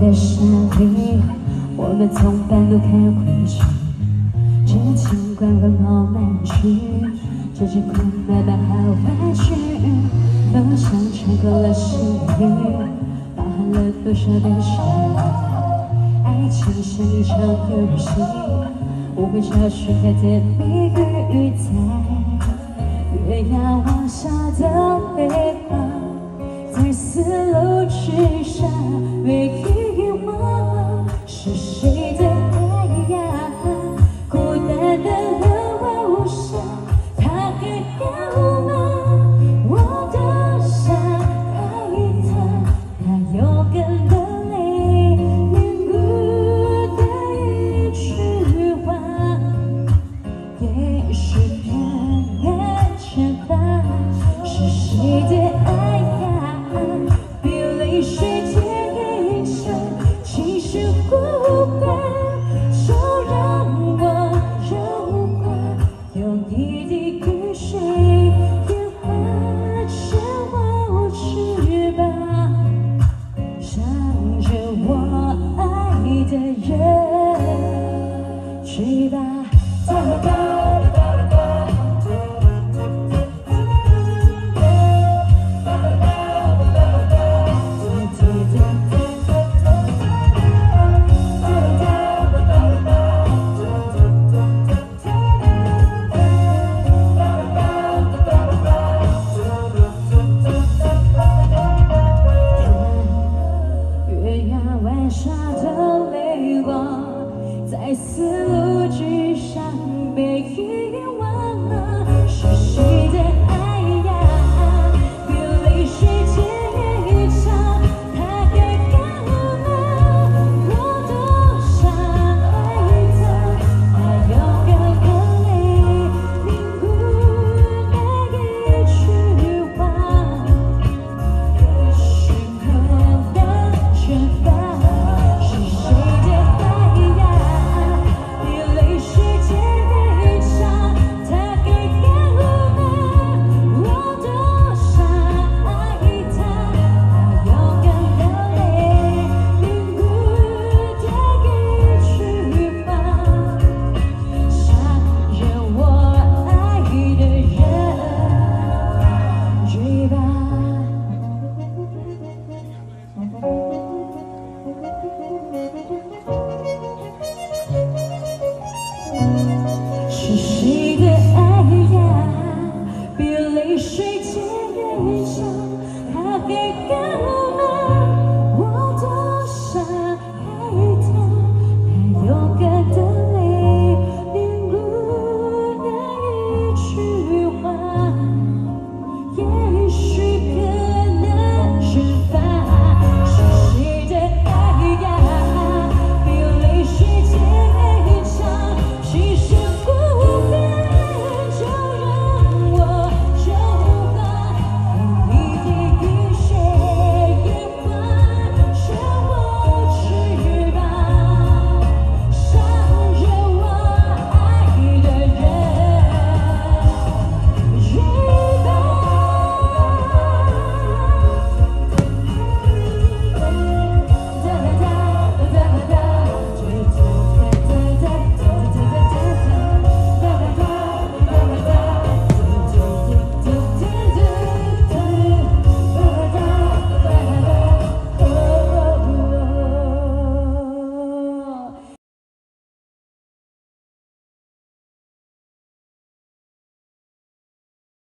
的沙你，我们从半路开回去，只能请乖乖跑慢去，这只苦没办法回去。梦想穿过了心域，包含了多少的伤？爱情是一场游戏，我会找寻它的谜语在。你掉吗？我多想爱一次。那勇的泪凝固的一句话，给谁看？爱成疤是谁的爱呀？比泪水坚强。其实过。yeah, yeah. 在丝路之上被遗